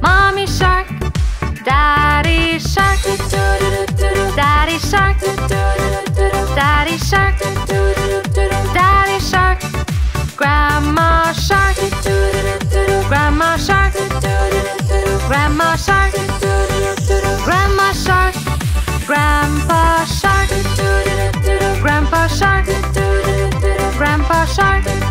Mommy shark, daddy shark, daddy shark, daddy shark, daddy shark, grandma shark, grandma shark, grandma shark, grandma shark, grandpa shark, grandpa shark, grandpa shark.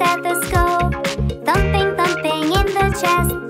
Stethoscope, thumping, thumping in the chest.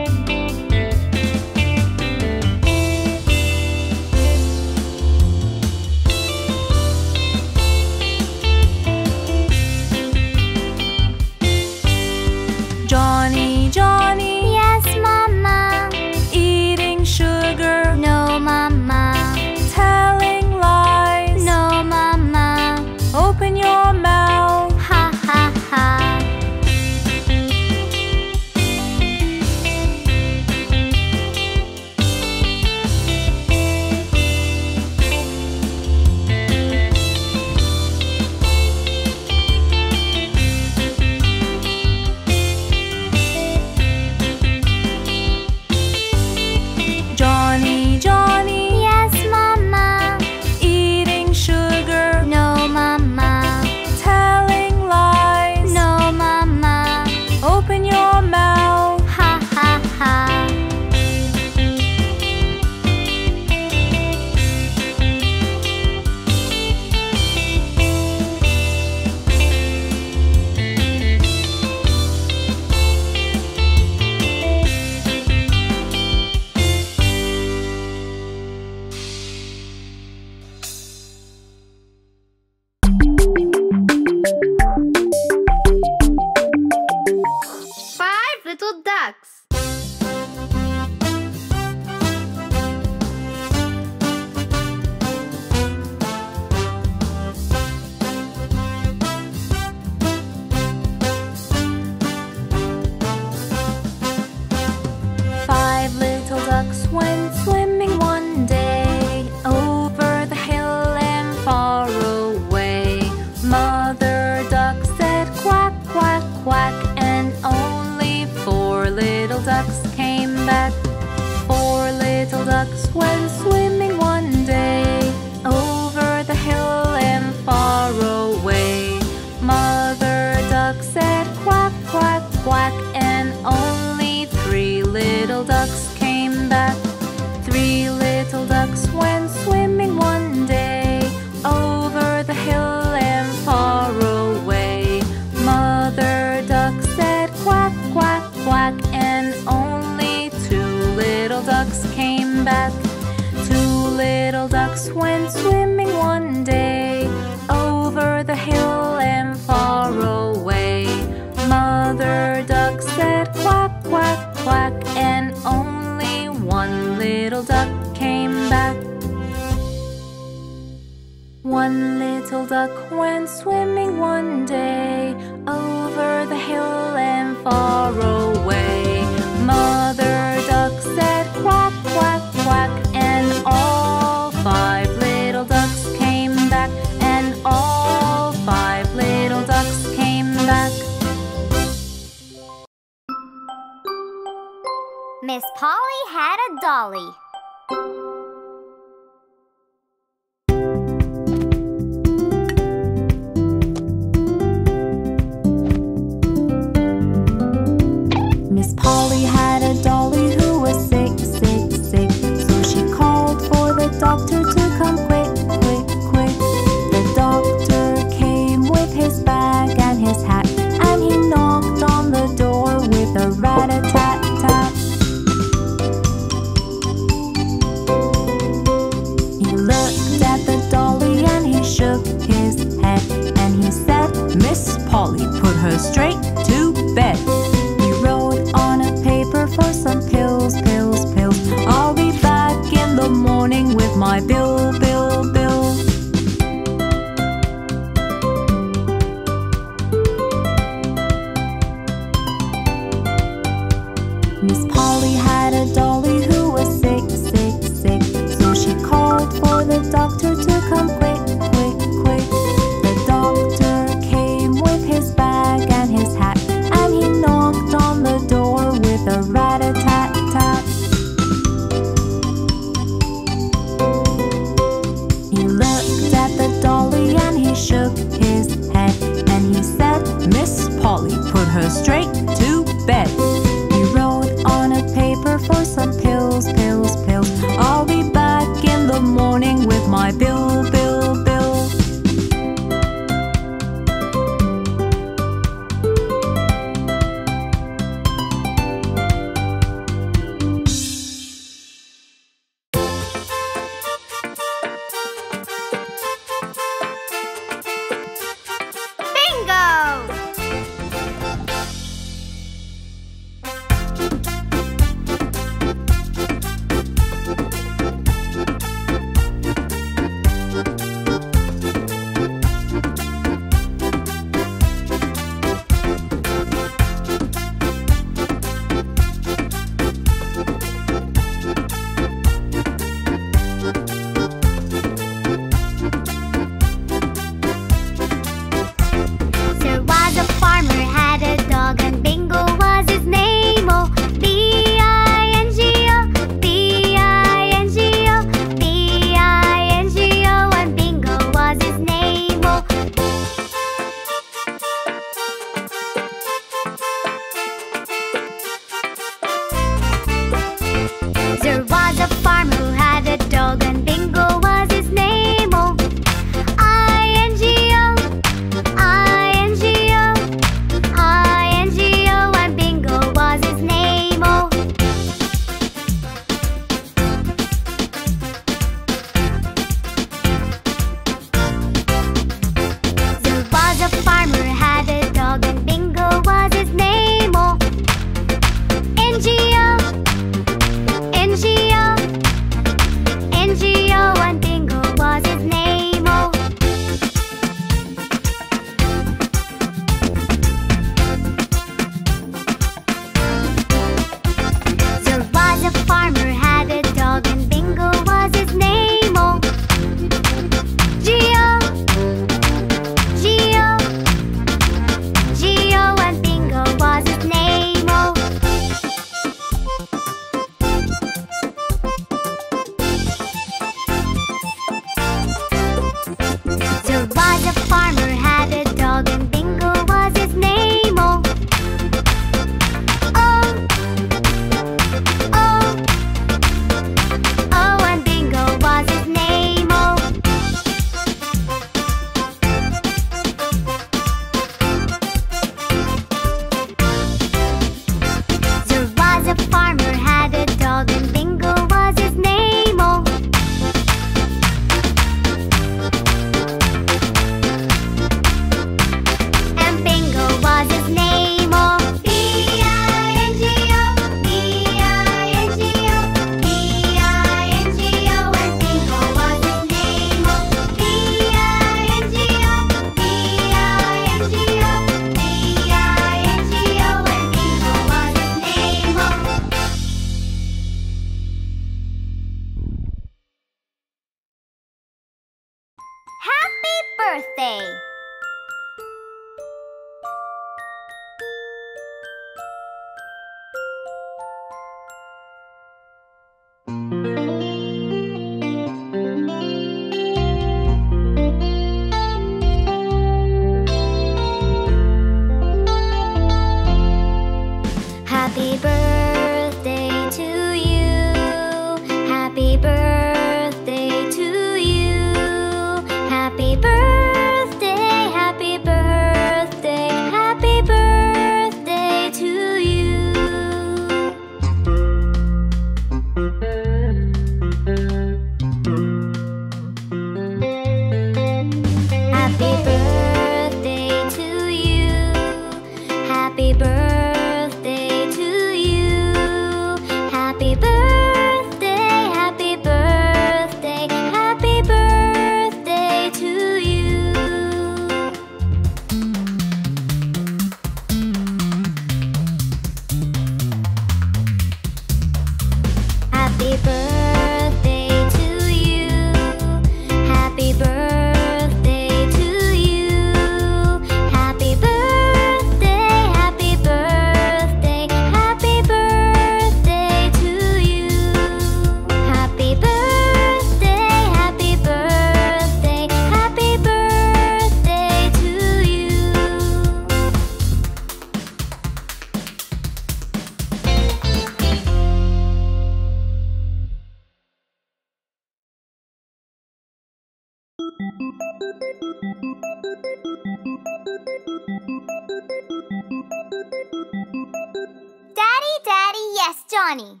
Bonnie.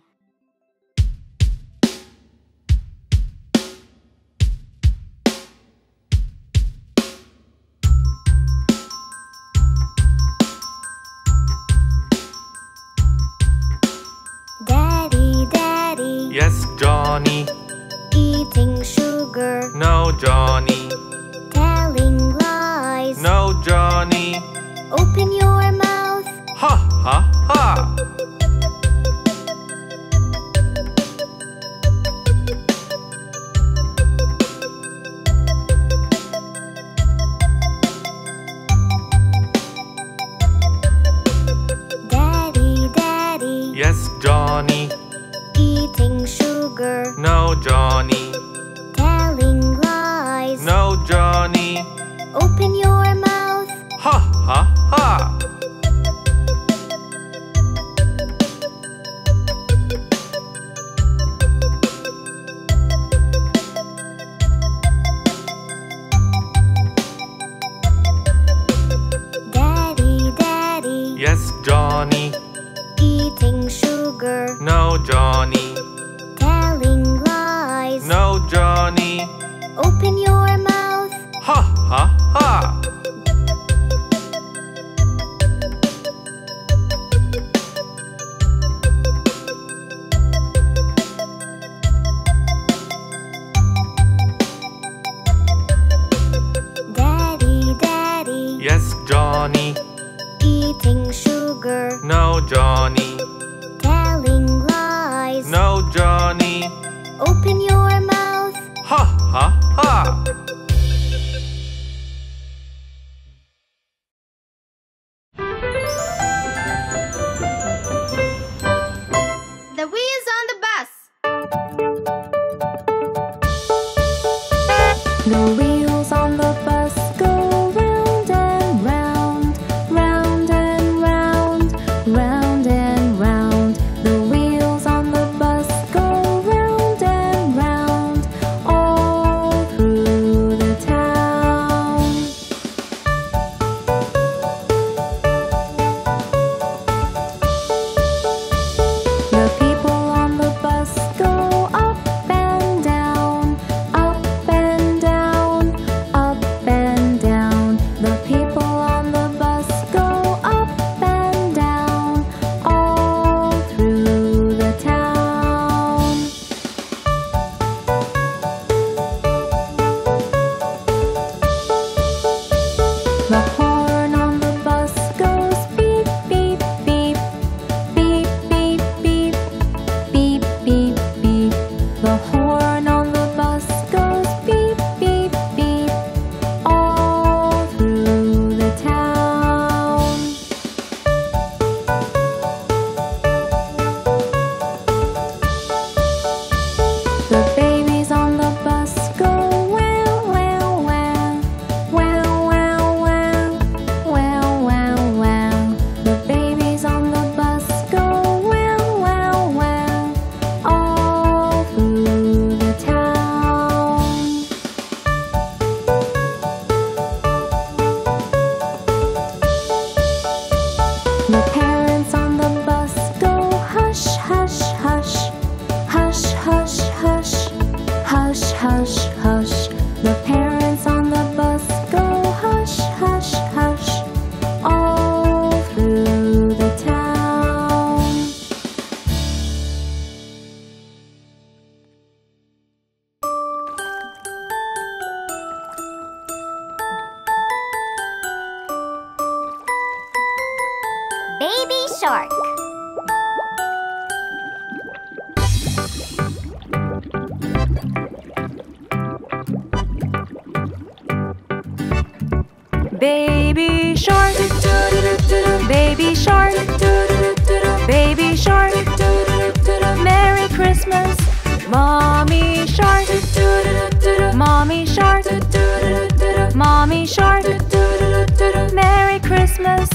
Christmas.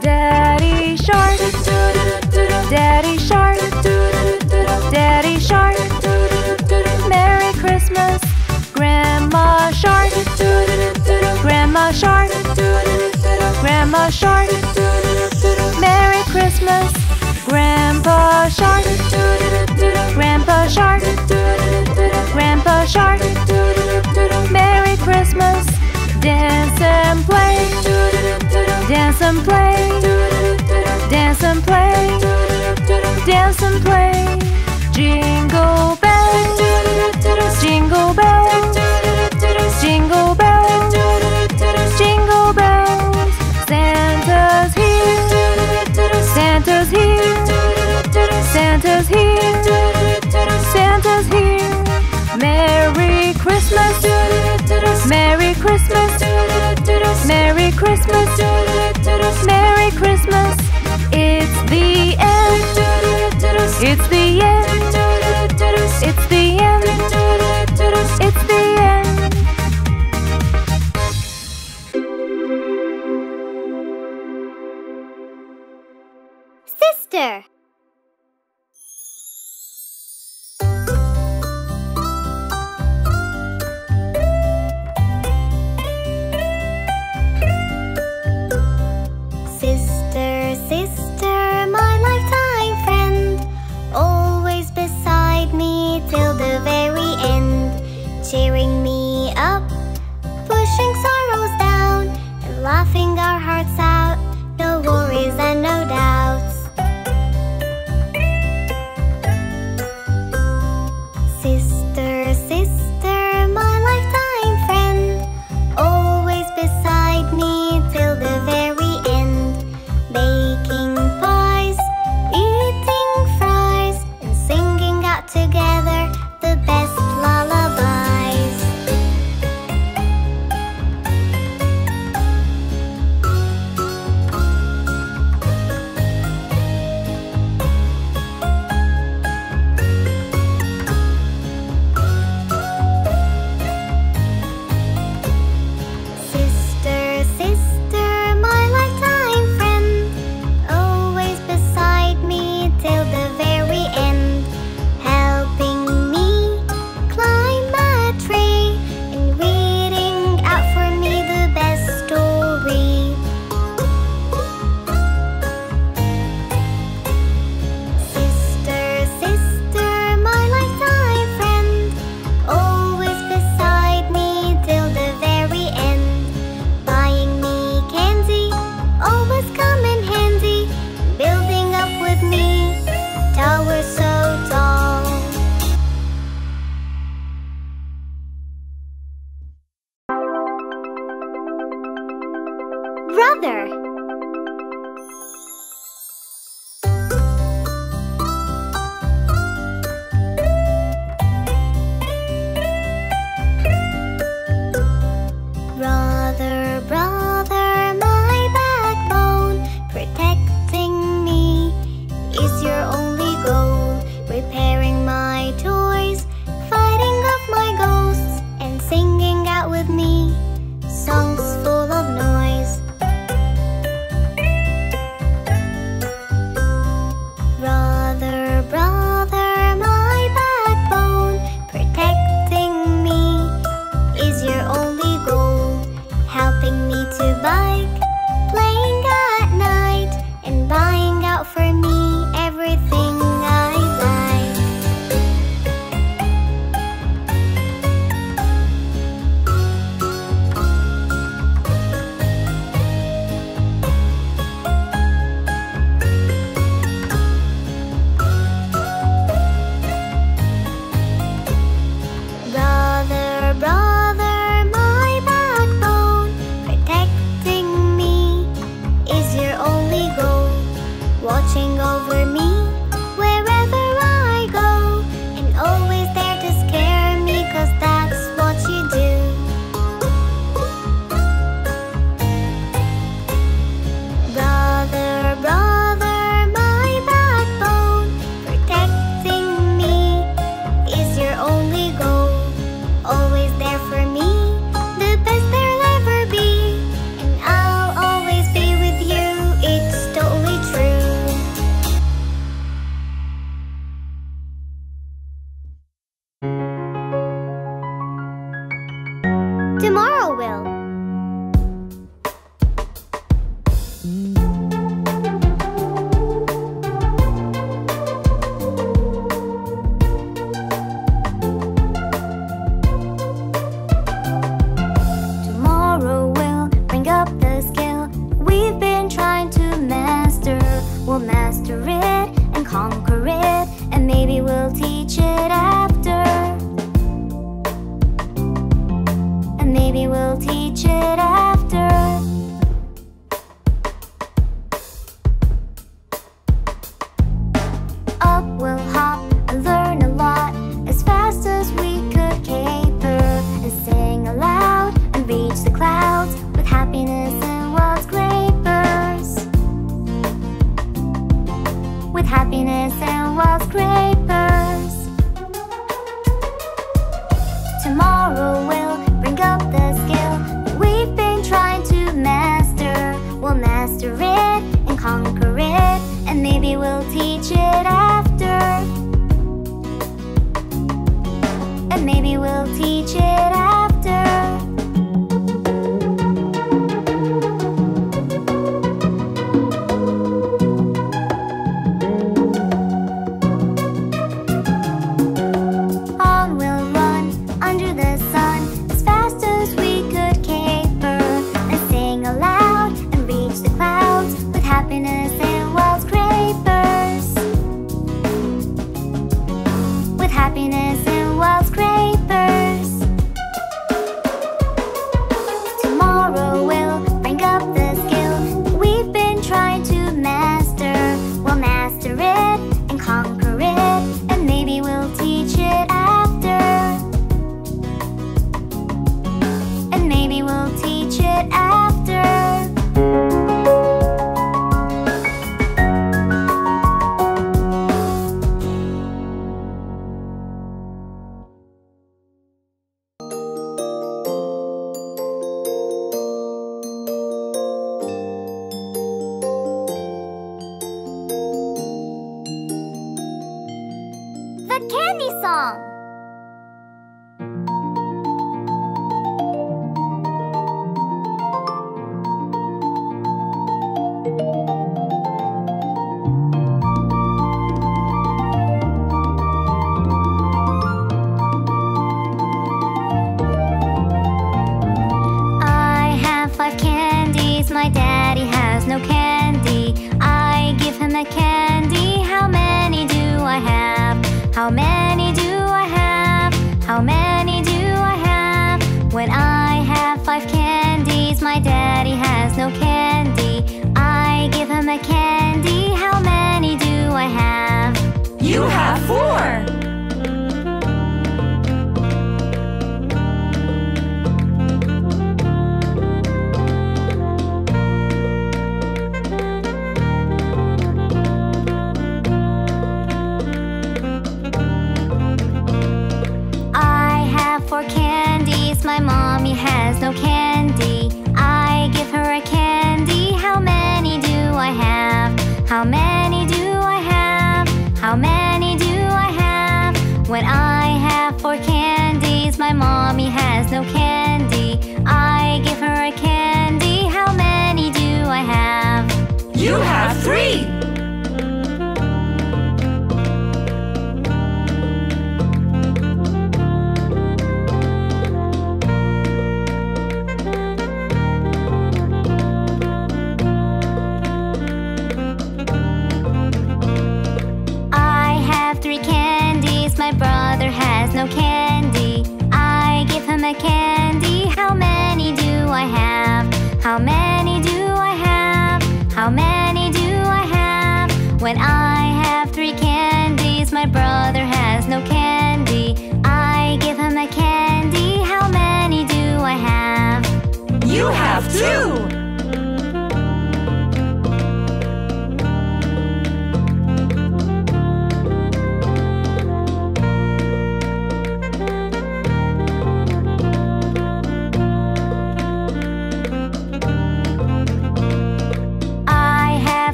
Daddy Shark, Daddy Shark, Daddy Shark. Merry Christmas, Grandma Shark, Grandma Shark, Grandma Shark. Merry Christmas, Grandpa Shark, Grandpa Shark, Grandpa Shark. Merry Christmas, dance and play. Dance and play. Dance and play. Dance and play. Jingle bells. Jingle bells. Jingle bells. Jingle bells. Santa's here. Santa's here. Santa's here. Santa's here. Merry Christmas. Merry Christmas. Merry Christmas. Merry Christmas.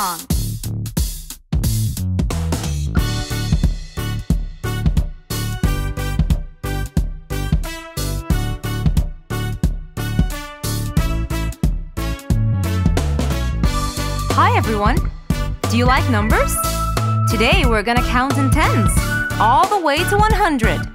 song. Hi everyone! Do you like numbers? Today we're gonna count in tens, all the way to 100.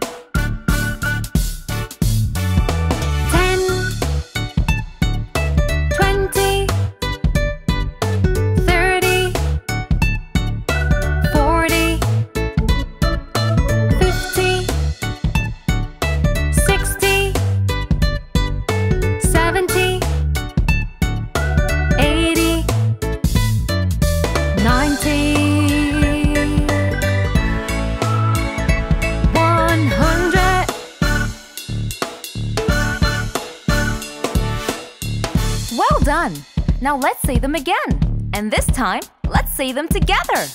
them again. And this time, let's say them together.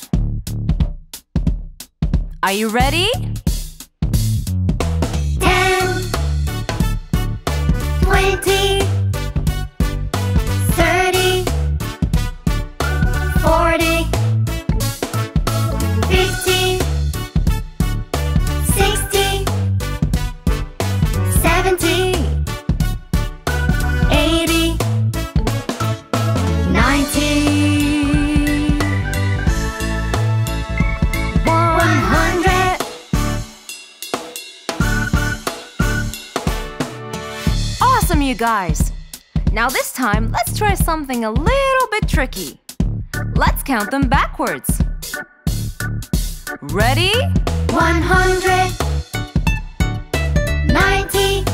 Are you ready? 10 20 guys. Now this time, let's try something a little bit tricky. Let's count them backwards. Ready? 100 90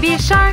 baby shark.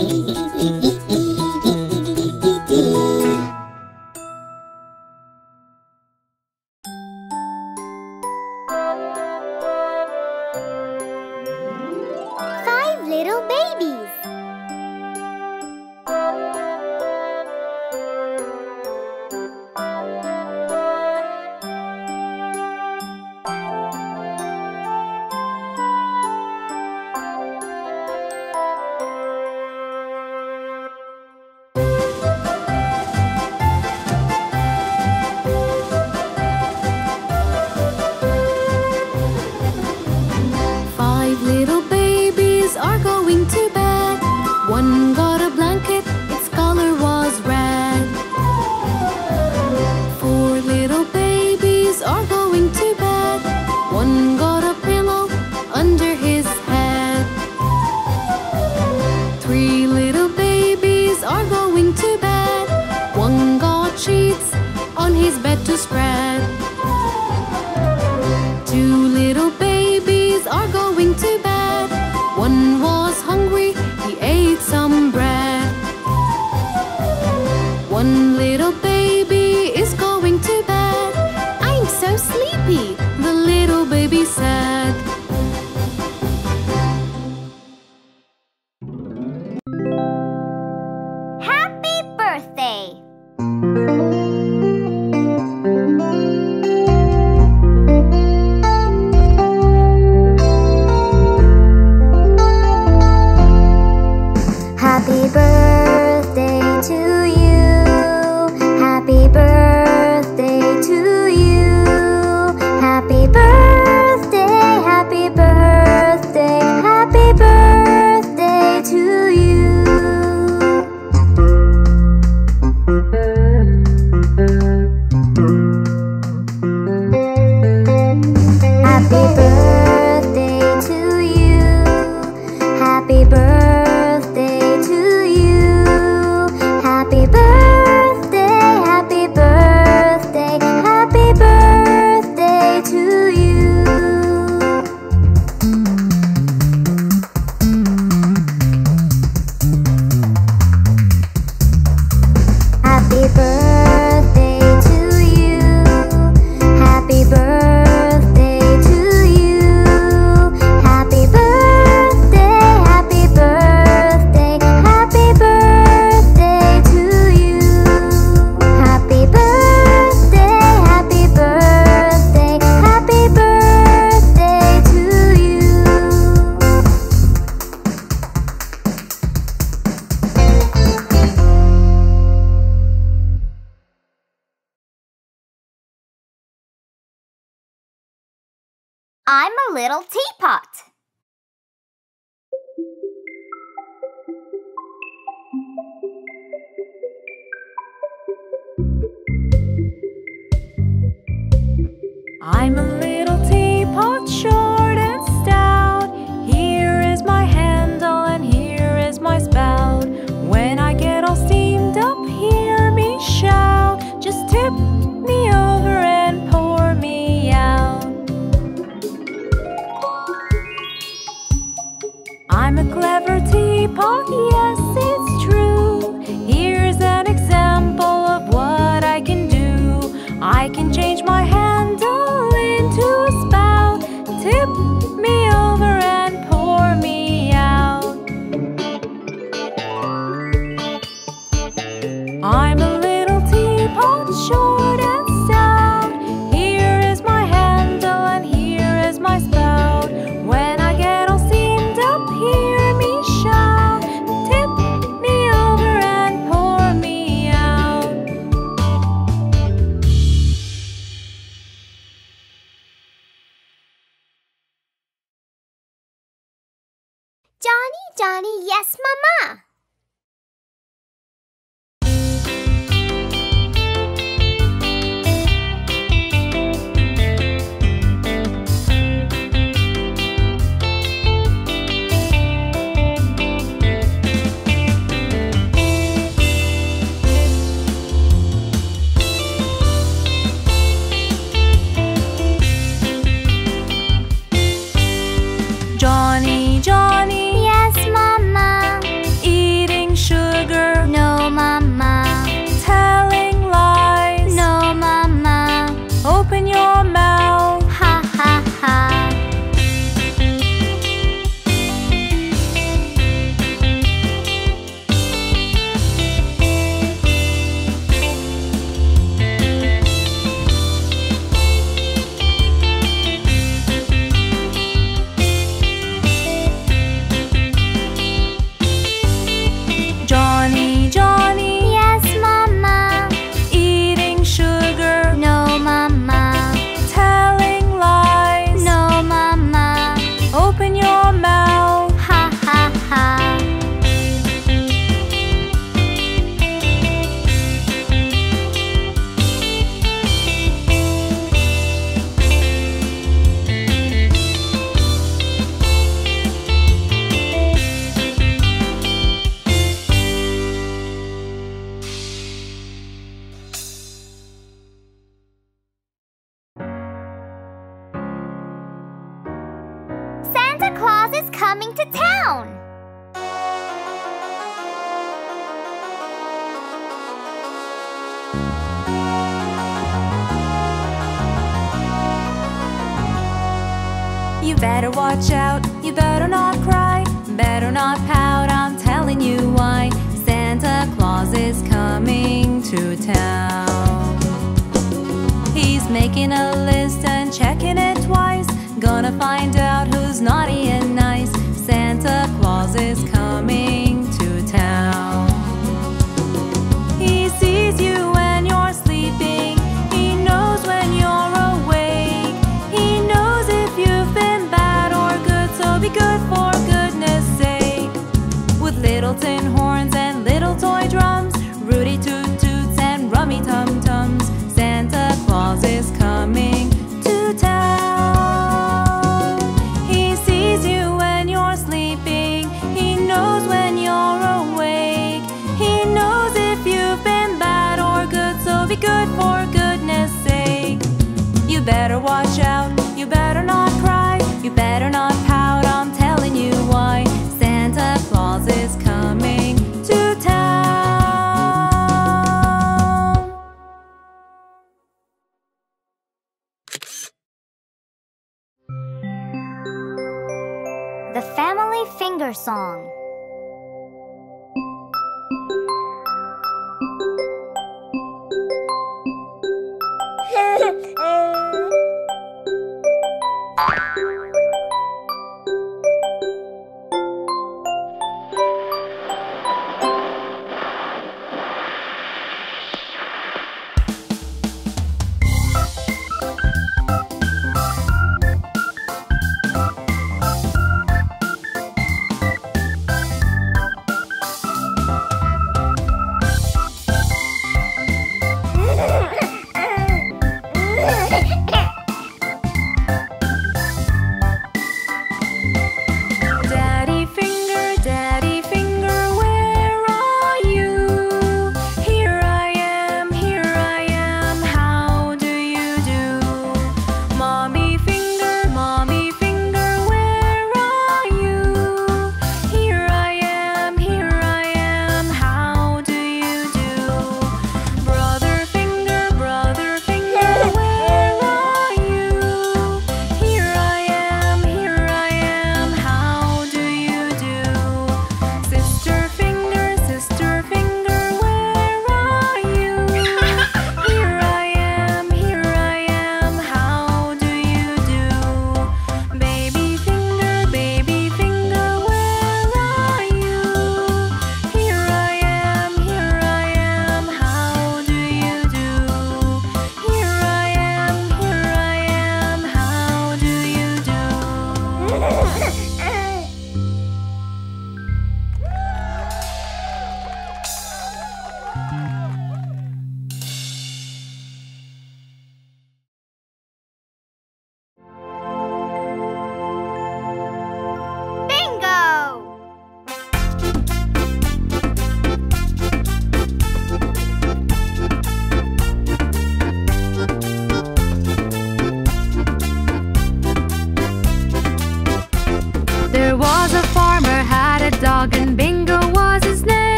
Hee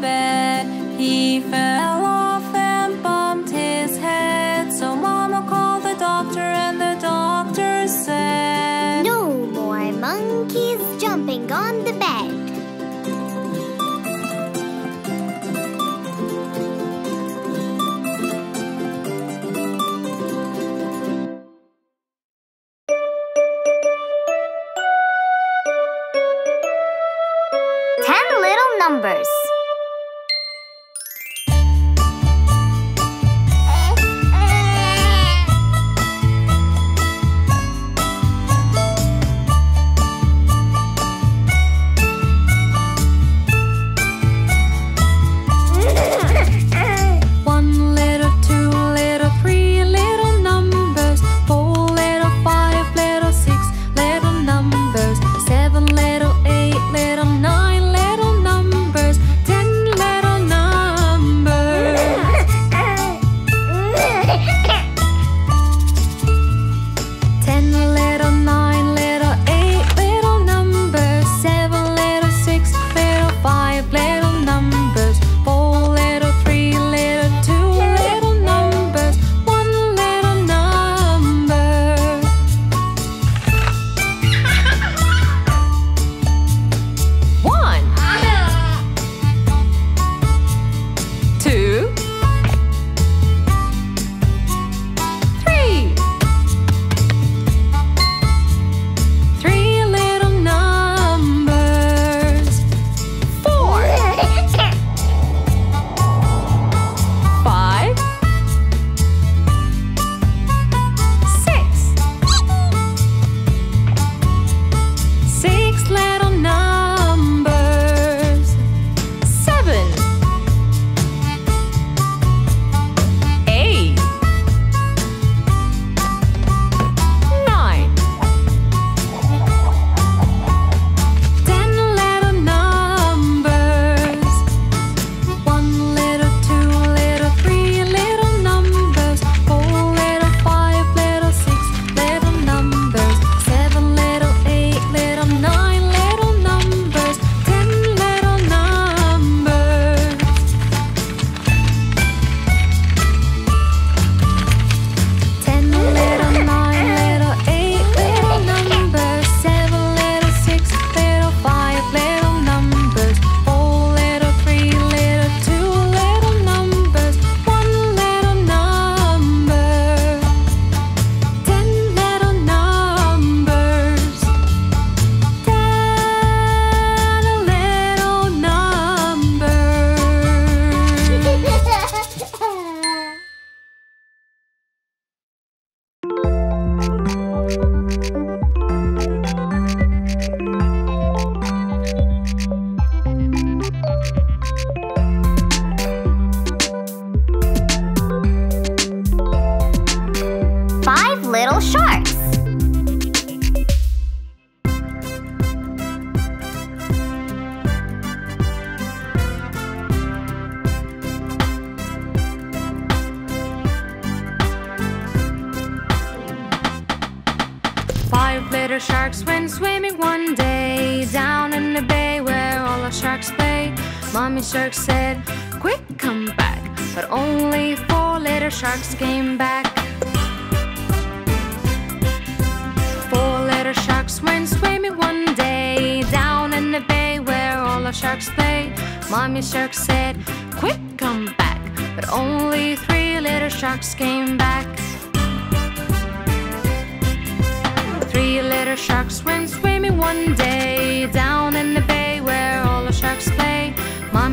bed. He fell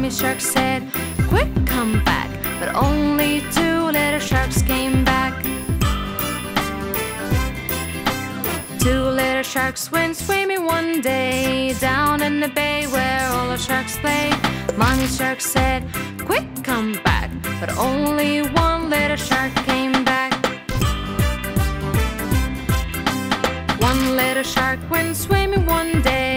Shark said, Quick, come back. But only two little sharks came back. Two little sharks went swimming one day down in the bay where all the sharks play. Mommy shark said, Quick, come back. But only one little shark came back. One little shark went swimming one day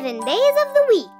Seven days of the week.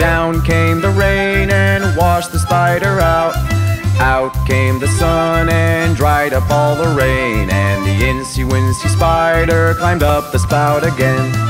Down came the rain and washed the spider out. Out came the sun and dried up all the rain. And the incy wincy spider climbed up the spout again.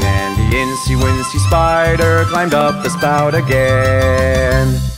The incy wincy spider climbed up the spout again.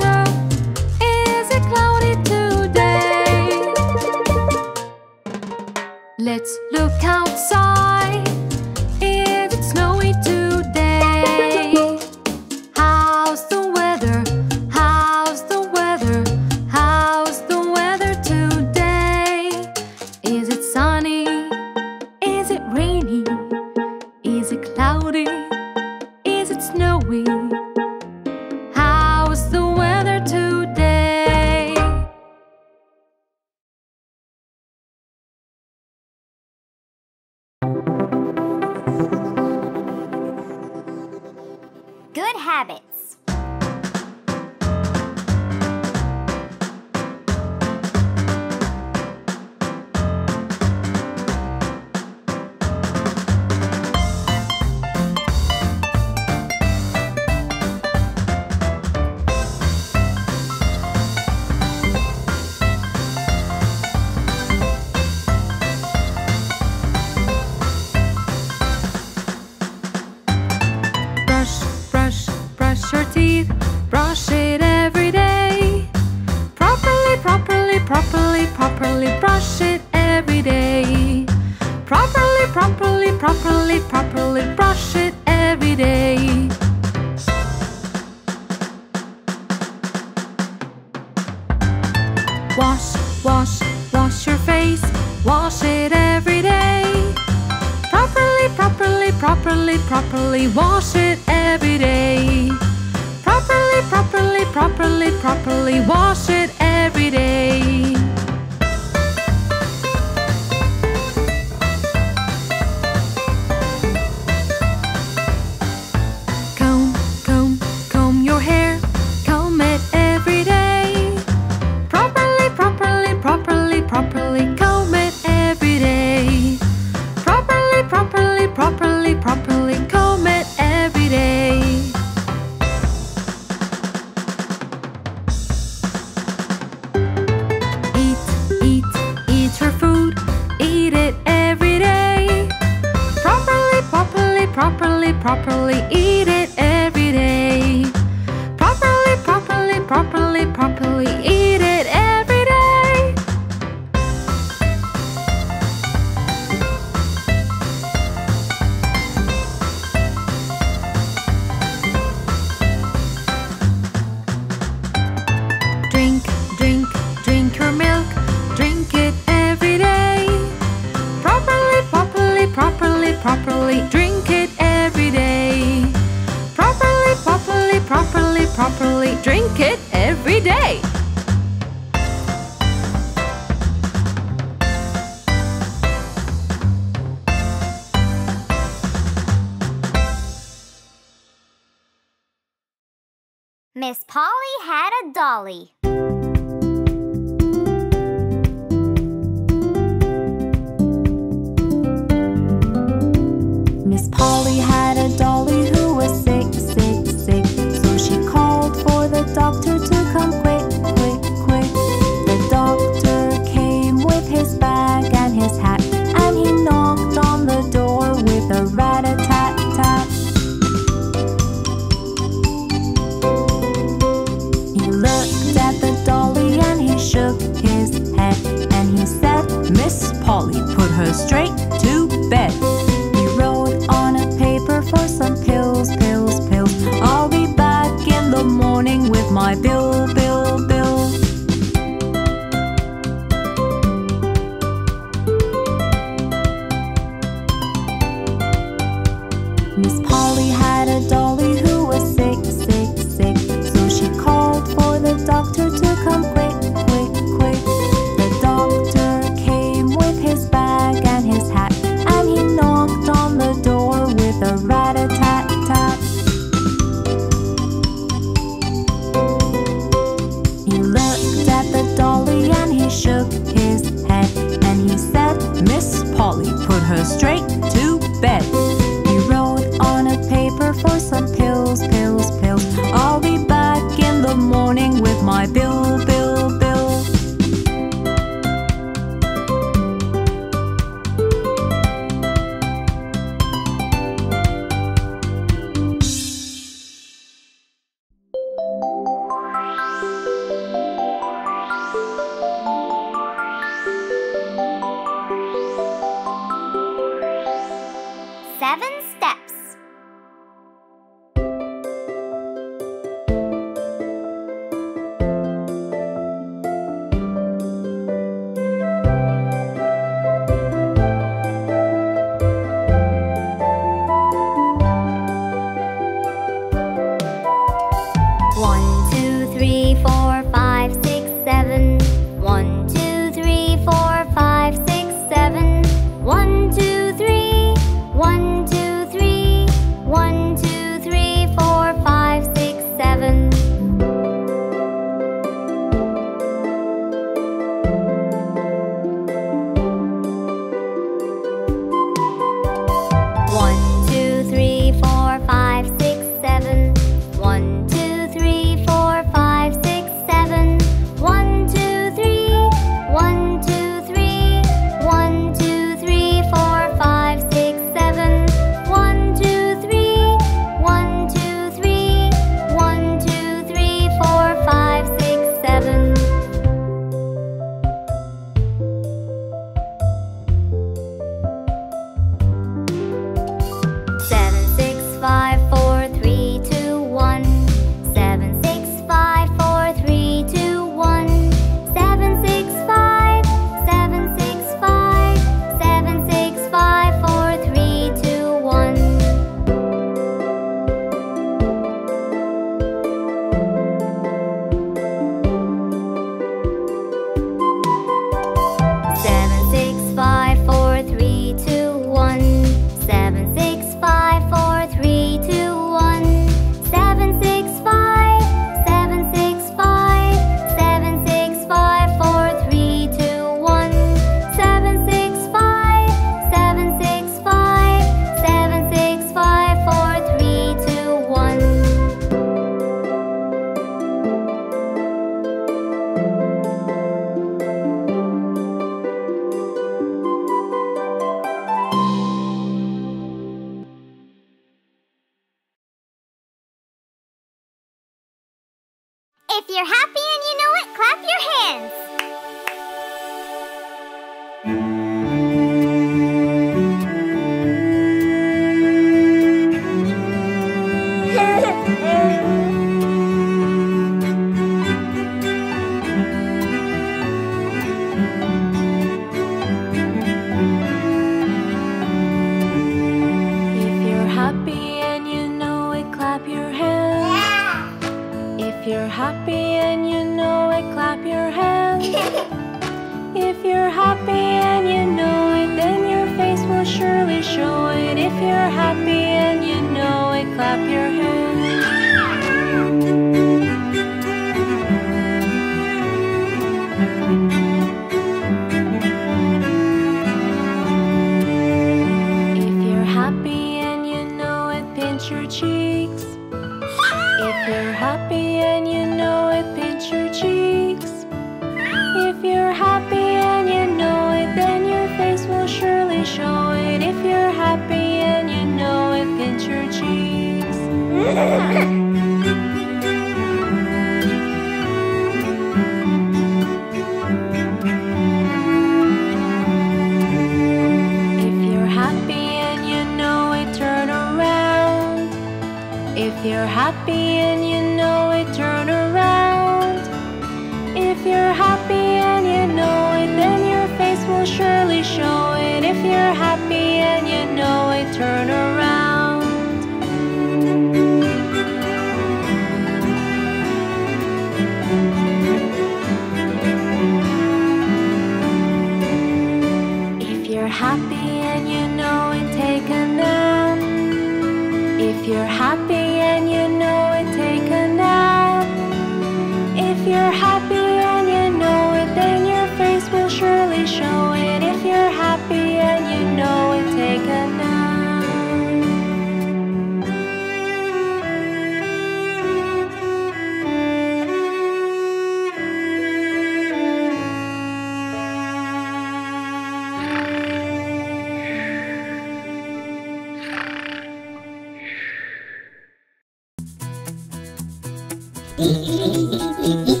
Mm-hmm.